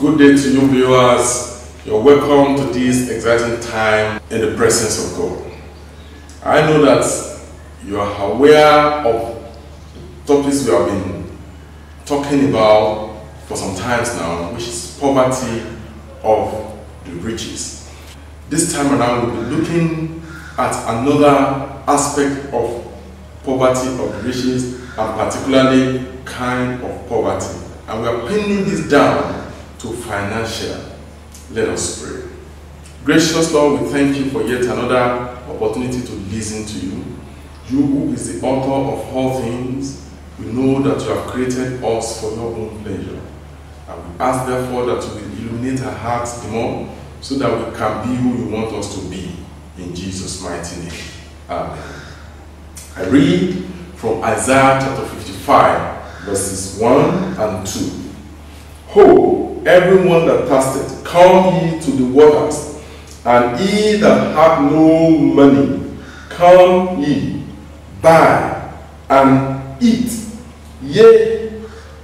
day to you, viewers. You're welcome to this exciting time in the presence of God. I know that you are aware of topics we have been talking about for some times now, which is poverty of the riches. This time around, we'll be looking at another aspect of poverty of riches and particularly kind of poverty. And we are pinning this down to financial. Let us pray. Gracious Lord, we thank you for yet another opportunity to listen to you. You who is the author of all things, we know that you have created us for your own pleasure. And we ask therefore that you will illuminate our hearts more so that we can be who you want us to be. In Jesus' mighty name. Amen. I read from Isaiah chapter 55, verses 1 and 2. Ho, everyone that thirsteth, come ye to the waters, and ye that have no money, come ye, buy and eat. Yea,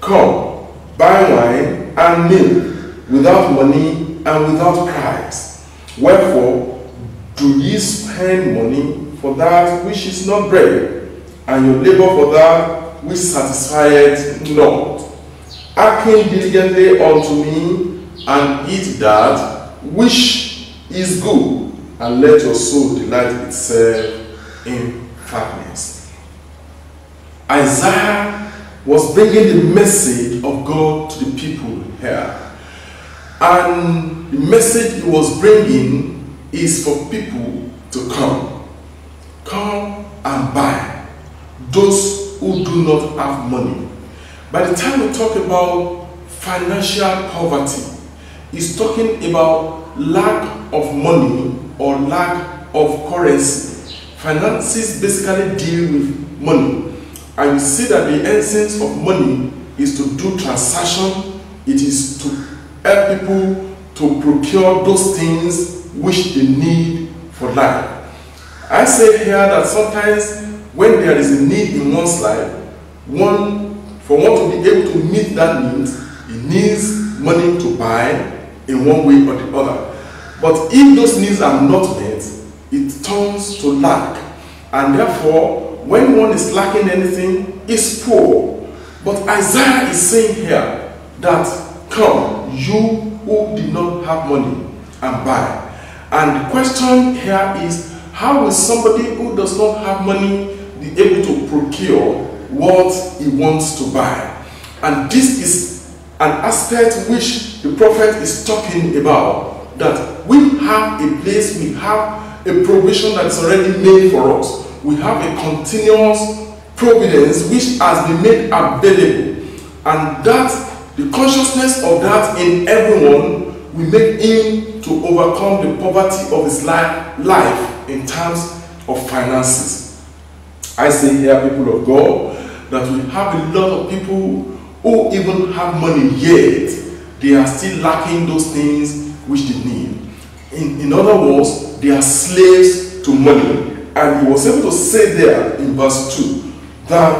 come, buy wine and milk, without money and without price. Wherefore, do ye spend money for that which is not bread, and your labor for that which satisfieth not? Hearken diligently unto me, and eat that which is good, and let your soul delight itself in fatness. Isaiah was bringing the message of God to the people here. And the message he was bringing is for people to come. Come and buy. Those who do not have money. By the time we talk about financial poverty, he's talking about lack of money or lack of currency. Finances basically deal with money. And you see that the essence of money is to do transaction, it is to help people to procure those things which they need for life. I say here that sometimes when there is a need in one's life, one for one to be able to meet that need, he needs money to buy in one way or the other. But if those needs are not met, it turns to lack. And therefore, when one is lacking anything, is poor. But Isaiah is saying here that, come, you who did not have money, and buy. And the question here is, how will somebody who does not have money be able to procure what he wants to buy? And this is an aspect which the prophet is talking about, that we have a place, we have a provision that is already made for us we have a continuous providence which has been made available and that the consciousness of that in everyone will make him to overcome the poverty of his life, life in terms of finances. I say here, people of God, that we have a lot of people who even have money yet, they are still lacking those things which they need. In, in other words, they are slaves to money. And he was able to say there in verse 2 that,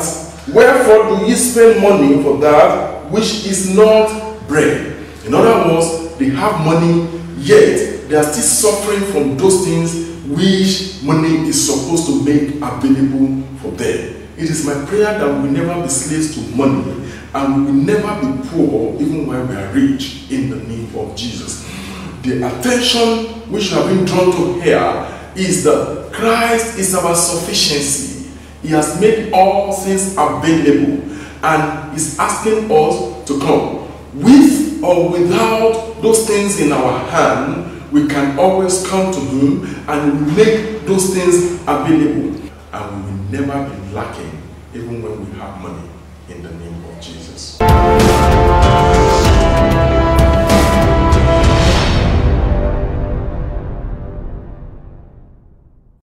Wherefore do ye spend money for that which is not bread? In other words, they have money, yet they are still suffering from those things which money is supposed to make available for them. It is my prayer that we never be slaves to money and we will never be poor even when we are rich in the name of Jesus. The attention which have been drawn to here is that Christ is our sufficiency. He has made all things available and is asking us to come. With or without those things in our hand, we can always come to Him and make those things available. And we will never be lacking even when we have money in the name of Jesus.